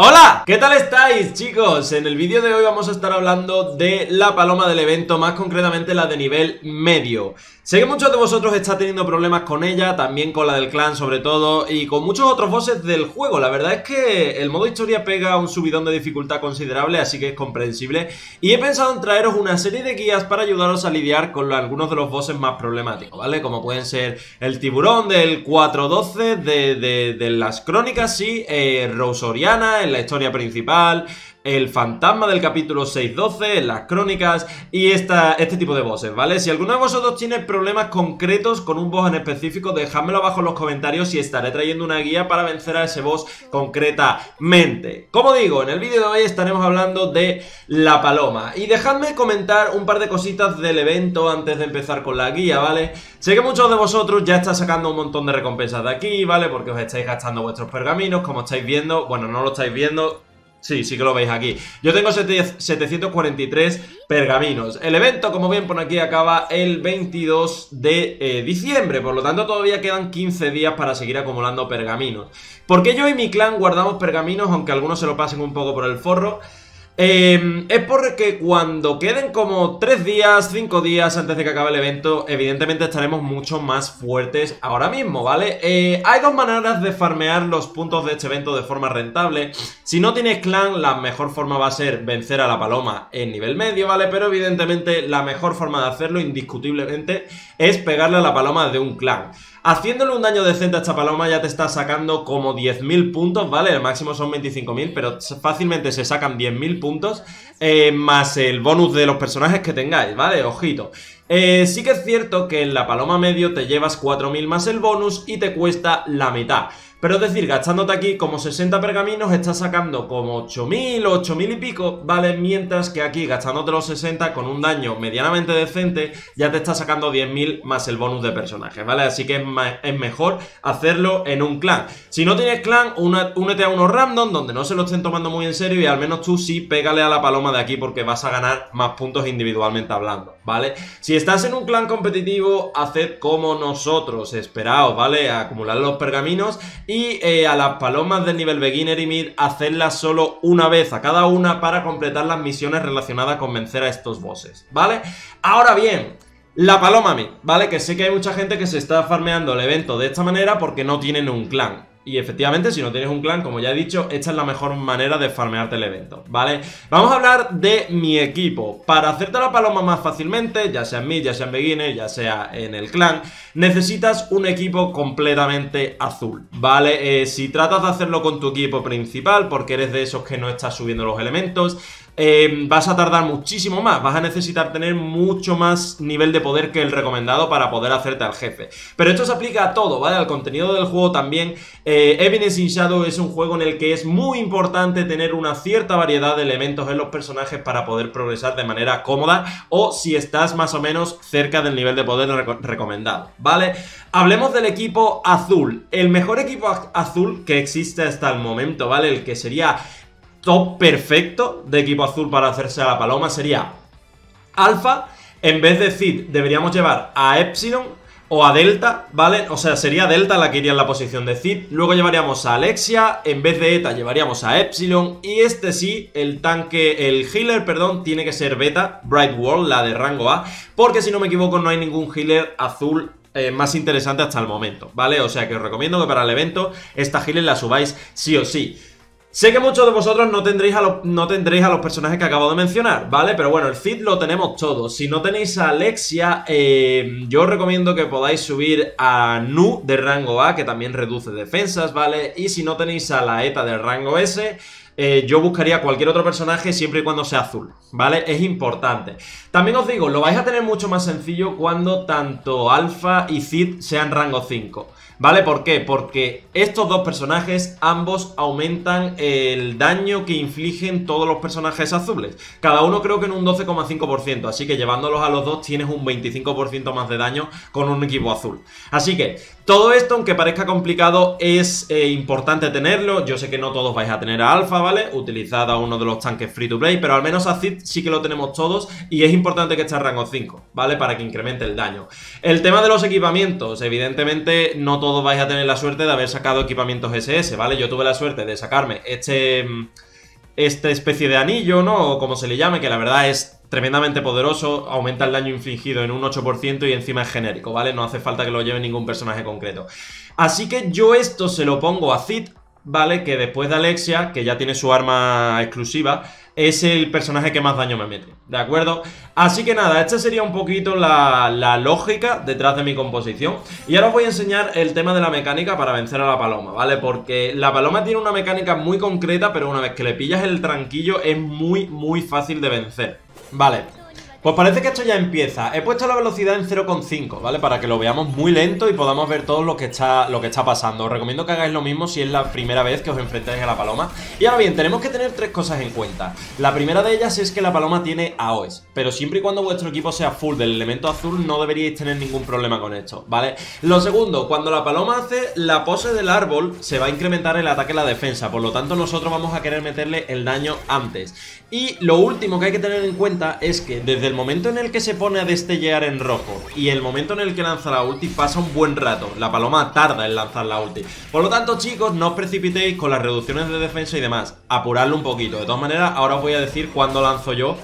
Hola, ¿qué tal estáis chicos? En el vídeo de hoy vamos a estar hablando de la paloma del evento, más concretamente la de nivel medio. Sé que muchos de vosotros está teniendo problemas con ella, también con la del clan sobre todo, y con muchos otros bosses del juego. La verdad es que el modo historia pega un subidón de dificultad considerable, así que es comprensible. Y he pensado en traeros una serie de guías para ayudaros a lidiar con algunos de los bosses más problemáticos, ¿vale? Como pueden ser el tiburón del 412, de, de, las crónicas, sí, eh, Rosoriana la historia principal, el fantasma del capítulo 612, las crónicas y esta, este tipo de bosses, ¿vale? Si alguno de vosotros tiene problemas concretos con un boss en específico, dejádmelo abajo en los comentarios y estaré trayendo una guía para vencer a ese boss concretamente. Como digo, en el vídeo de hoy estaremos hablando de la paloma. Y dejadme comentar un par de cositas del evento antes de empezar con la guía, ¿vale? Sé que muchos de vosotros ya están sacando un montón de recompensas de aquí, ¿vale? Porque os estáis gastando vuestros pergaminos, como estáis viendo, bueno, no lo estáis viendo, Sí, sí que lo veis aquí. Yo tengo 743 pergaminos. El evento, como bien pone aquí, acaba el 22 de eh, diciembre. Por lo tanto, todavía quedan 15 días para seguir acumulando pergaminos. ¿Por qué yo y mi clan guardamos pergaminos, aunque algunos se lo pasen un poco por el forro? Eh, es porque cuando queden como 3 días, 5 días antes de que acabe el evento, evidentemente estaremos mucho más fuertes ahora mismo, ¿vale? Eh, hay dos maneras de farmear los puntos de este evento de forma rentable. Si no tienes clan, la mejor forma va a ser vencer a la paloma en nivel medio, ¿vale? Pero evidentemente la mejor forma de hacerlo, indiscutiblemente, es pegarle a la paloma de un clan. Haciéndole un daño decente a esta paloma ya te está sacando como 10.000 puntos, ¿vale? El máximo son 25.000, pero fácilmente se sacan 10.000 puntos eh, más el bonus de los personajes que tengáis, ¿vale? Ojito. Eh, sí que es cierto que en la paloma medio te llevas 4.000 más el bonus y te cuesta la mitad. Pero es decir, gastándote aquí como 60 pergaminos estás sacando como 8.000 o 8.000 y pico, ¿vale? Mientras que aquí gastándote los 60 con un daño medianamente decente ya te está sacando 10.000 más el bonus de personajes, ¿vale? Así que es, mejor hacerlo en un clan. Si no tienes clan, únete a uno random donde no se lo estén tomando muy en serio y al menos tú sí pégale a la paloma de aquí porque vas a ganar más puntos individualmente hablando, ¿vale? Si estás en un clan competitivo, haced como nosotros, esperaos, ¿vale? Acumular los pergaminos y eh, a las palomas del nivel beginner y mid, hacerlas solo una vez a cada una para completar las misiones relacionadas con vencer a estos bosses, ¿vale? Ahora bien, la paloma mid, ¿vale? Que sé que hay mucha gente que se está farmeando el evento de esta manera porque no tienen un clan. Y efectivamente, si no tienes un clan, como ya he dicho, esta es la mejor manera de farmearte el evento, ¿vale? Vamos a hablar de mi equipo. Para hacerte la paloma más fácilmente, ya sea en mid, ya sea en beginner, ya sea en el clan, necesitas un equipo completamente azul, ¿vale? Eh, si tratas de hacerlo con tu equipo principal, porque eres de esos que no estás subiendo los elementos, eh, vas a tardar muchísimo más, vas a necesitar tener mucho más nivel de poder que el recomendado para poder hacerte al jefe. Pero esto se aplica a todo, ¿vale? Al contenido del juego también. Eh, Evidence in Shadow es un juego en el que es muy importante tener una cierta variedad de elementos en los personajes para poder progresar de manera cómoda o si estás más o menos cerca del nivel de poder recomendado, ¿vale? Hablemos del equipo azul. El mejor equipo azul que existe hasta el momento, ¿vale? El que sería top perfecto de equipo azul para hacerse a la paloma sería Alfa. En vez de Cid, deberíamos llevar a Epsilon o a Delta, ¿vale? O sea, sería Delta la que iría en la posición de Cid. Luego llevaríamos a Alexia. En vez de Eta, llevaríamos a Epsilon. Y este sí, el tanque, el healer, perdón, tiene que ser Beta, Bright World, la de rango A. Porque si no me equivoco, no hay ningún healer azul eh, más interesante hasta el momento, ¿vale? O sea que os recomiendo que para el evento esta healer la subáis sí o sí. Sé que muchos de vosotros no tendréis, a los, no tendréis a los personajes que acabo de mencionar, ¿vale? Pero bueno, el feed lo tenemos todos. Si no tenéis a Alexia, eh, yo os recomiendo que podáis subir a Nu de rango A, que también reduce defensas, ¿vale? Y si no tenéis a la ETA de rango S, eh, yo buscaría cualquier otro personaje siempre y cuando sea azul, ¿vale? Es importante. También os digo, lo vais a tener mucho más sencillo cuando tanto Alpha y Cid sean rango 5. ¿Vale? ¿Por qué? Porque estos dos personajes ambos aumentan el daño que infligen todos los personajes azules. Cada uno creo que en un 12,5%, así que llevándolos a los dos tienes un 25% más de daño con un equipo azul. Así que todo esto, aunque parezca complicado, es eh, importante tenerlo. Yo sé que no todos vais a tener a Alpha, ¿vale? Utilizad a uno de los tanques free to play, pero al menos a Cid sí que lo tenemos todos y es importante que esté a rango 5, ¿vale? Para que incremente el daño. El tema de los equipamientos, evidentemente no todos vais a tener la suerte de haber sacado equipamientos SS, ¿vale? Yo tuve la suerte de sacarme este, esta especie de anillo, ¿no? O como se le llame, que la verdad es tremendamente poderoso, aumenta el daño infligido en un 8% y encima es genérico, ¿vale? No hace falta que lo lleve ningún personaje concreto. Así que yo esto se lo pongo a Zid, ¿vale? Que después de Alexia, que ya tiene su arma exclusiva, es el personaje que más daño me mete, ¿de acuerdo? Así que nada, esta sería un poquito la, la, lógica detrás de mi composición Y ahora os voy a enseñar el tema de la mecánica para vencer a la paloma, ¿vale? Porque la paloma tiene una mecánica muy concreta, pero una vez que le pillas el tranquillo es muy, muy fácil de vencer Vale, pues parece que esto ya empieza. He puesto la velocidad en 0,5, ¿vale? Para que lo veamos muy lento y podamos ver todo lo que, está, lo que está pasando. Os recomiendo que hagáis lo mismo si es la primera vez que os enfrentáis a la paloma. Y ahora bien, tenemos que tener tres cosas en cuenta. La primera de ellas es que la paloma tiene AOEs, pero siempre y cuando vuestro equipo sea full del elemento azul no deberíais tener ningún problema con esto, ¿vale? Lo segundo, cuando la paloma hace la pose del árbol, se va a incrementar el ataque y la defensa, por lo tanto nosotros vamos a querer meterle el daño antes. Y lo último que hay que tener en cuenta es que desde el momento en el que se pone a destellear en rojo y el momento en el que lanza la ulti pasa un buen rato. La paloma tarda en lanzar la ulti. Por lo tanto, chicos, no os precipitéis con las reducciones de defensa y demás. Apuradlo un poquito. De todas maneras, ahora os voy a decir cuándo lanzo yo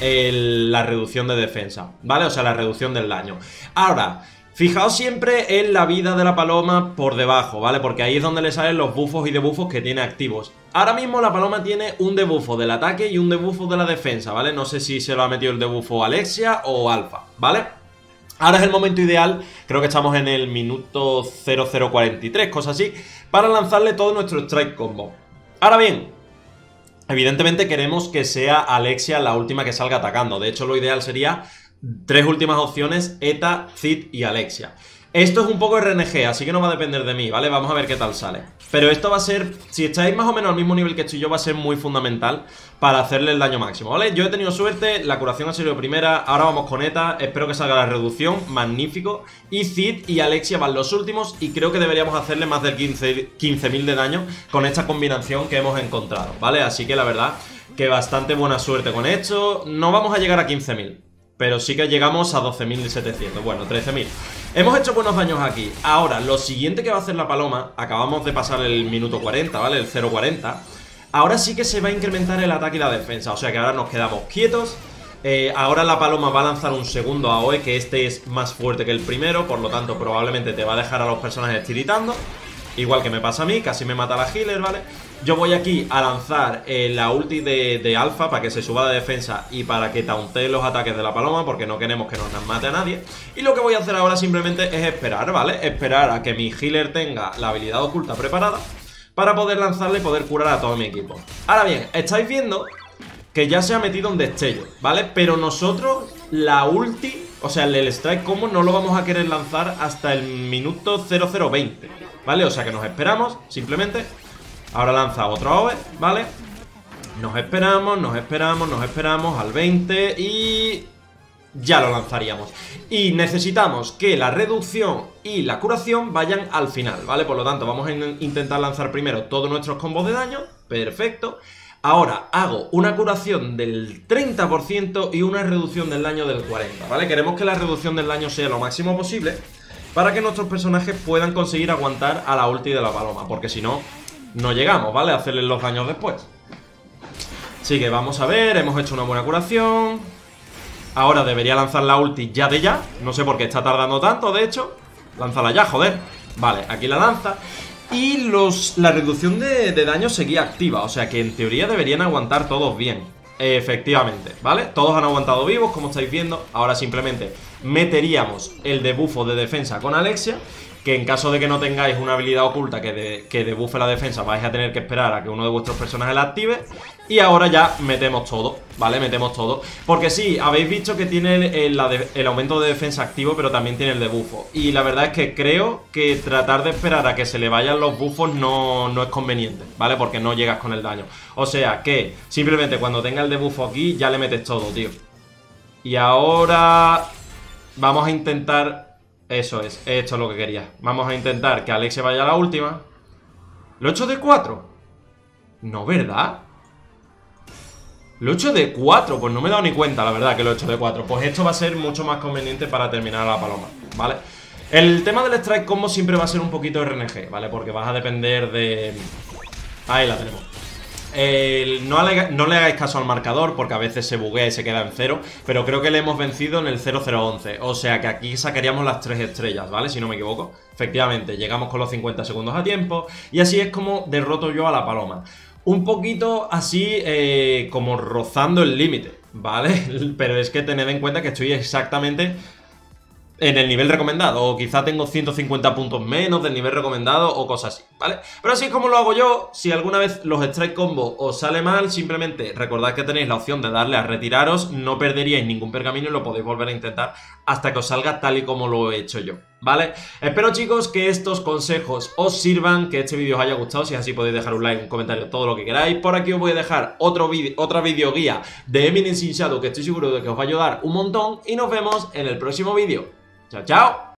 la reducción de defensa, ¿vale? O sea, la reducción del daño. Ahora... Fijaos siempre en la vida de la paloma por debajo, ¿vale? Porque ahí es donde le salen los buffos y debuffos que tiene activos. Ahora mismo la paloma tiene un debuffo del ataque y un debuffo de la defensa, ¿vale? No sé si se lo ha metido el debuffo Alexia o Alfa, ¿vale? Ahora es el momento ideal, creo que estamos en el minuto 0043, cosa así, para lanzarle todo nuestro strike combo. Ahora bien, evidentemente queremos que sea Alexia la última que salga atacando. De hecho, lo ideal sería Tres últimas opciones, ETA, Cid y Alexia. Esto es un poco RNG, así que no va a depender de mí, ¿vale? Vamos a ver qué tal sale. Pero esto va a ser, si estáis más o menos al mismo nivel que estoy yo, va a ser muy fundamental para hacerle el daño máximo, ¿vale? Yo he tenido suerte, la curación ha sido primera, ahora vamos con ETA, espero que salga la reducción, magnífico. Y Cid y Alexia van los últimos y creo que deberíamos hacerle más del 15.000 15 de daño con esta combinación que hemos encontrado, ¿vale? Así que la verdad que bastante buena suerte con esto, no vamos a llegar a 15.000 pero sí que llegamos a 12.700, bueno, 13.000 Hemos hecho buenos daños aquí. Ahora, lo siguiente que va a hacer la paloma Acabamos de pasar el minuto 40, ¿vale? El 0.40 Ahora sí que se va a incrementar el ataque y la defensa. O sea que ahora nos quedamos quietos. Eh, Ahora la paloma va a lanzar un segundo AOE Que este es más fuerte que el primero Por lo tanto, probablemente te va a dejar a los personajes tiritando Igual que me pasa a mí, casi me mata la healer, ¿vale? Yo voy aquí a lanzar eh, la ulti de, de alfa para que se suba de defensa y para que tauntee los ataques de la paloma porque no queremos que nos mate a nadie. Y lo que voy a hacer ahora simplemente es esperar, ¿vale? Esperar a que mi healer tenga la habilidad oculta preparada para poder lanzarle y poder curar a todo mi equipo. Ahora bien, estáis viendo que ya se ha metido un destello, ¿vale? Pero nosotros la ulti, o sea, el strike combo no lo vamos a querer lanzar hasta el minuto 0020 ¿vale? O sea que nos esperamos, simplemente Ahora lanza otro AOE, ¿vale? Nos esperamos, nos esperamos, nos esperamos al 20 y... Ya lo lanzaríamos Y necesitamos que la reducción y la curación vayan al final, ¿vale? Por lo tanto, vamos a intentar lanzar primero todos nuestros combos de daño Perfecto Ahora hago una curación del 30% y una reducción del daño del 40%, ¿vale? Queremos que la reducción del daño sea lo máximo posible para que nuestros personajes puedan conseguir aguantar a la ulti de la paloma, porque si no, no llegamos, ¿vale? A hacerles los daños después. Así que vamos a ver, hemos hecho una buena curación. Ahora debería lanzar la ulti ya de ya. No sé por qué está tardando tanto, de hecho. Lánzala ya, joder. Vale, aquí la lanza. Y los, la reducción de, de daño seguía activa, o sea que en teoría deberían aguantar todos bien. Efectivamente, ¿vale? Todos han aguantado vivos, como estáis viendo Ahora simplemente meteríamos el debufo de defensa con Alexia que en caso de que no tengáis una habilidad oculta que, de, que debuffe la defensa, vais a tener que esperar a que uno de vuestros personajes la active. Y ahora ya metemos todo, ¿vale? Metemos todo. Porque sí, habéis visto que tiene el, aumento de defensa activo, pero también tiene el debufo. Y la verdad es que creo que tratar de esperar a que se le vayan los buffos no, no es conveniente, ¿vale? Porque no llegas con el daño. O sea que simplemente cuando tenga el debufo aquí ya le metes todo, tío. Y ahora vamos a intentar eso es, esto es lo que quería. Vamos a intentar que Alex se vaya a la última. ¿Lo he hecho de 4? No, ¿verdad? Lo he hecho de 4, pues no me he dado ni cuenta, la verdad, que lo he hecho de 4 Pues esto va a ser mucho más conveniente para terminar la paloma, ¿vale? El tema del strike combo siempre va a ser un poquito RNG, ¿vale? Porque vas a depender de... Ahí la tenemos no, le, no, le, hagáis caso al marcador porque a veces se buguea y se queda en cero, pero creo que le hemos vencido en el 0011, o sea que aquí sacaríamos las tres estrellas, ¿vale? Si no me equivoco. Efectivamente, llegamos con los 50 segundos a tiempo y así es como derroto yo a la paloma. Un poquito así eh, como rozando el límite, ¿vale? Pero es que tened en cuenta que estoy exactamente en el nivel recomendado, o quizá tengo 150 puntos menos del nivel recomendado o cosas así, ¿vale? Pero así es como lo hago yo, si alguna vez los strike combo os sale mal, simplemente recordad que tenéis la opción de darle a retiraros, no perderíais ningún pergamino y lo podéis volver a intentar hasta que os salga tal y como lo he hecho yo, ¿vale? Espero chicos que estos consejos os sirvan, que este vídeo os haya gustado, si es así podéis dejar un like, un comentario, todo lo que queráis. Por aquí os voy a dejar otro vídeo, otra videoguía de Eminence in Shadow que estoy seguro de que os va a ayudar un montón y nos vemos en el próximo vídeo. Tchau, tchau!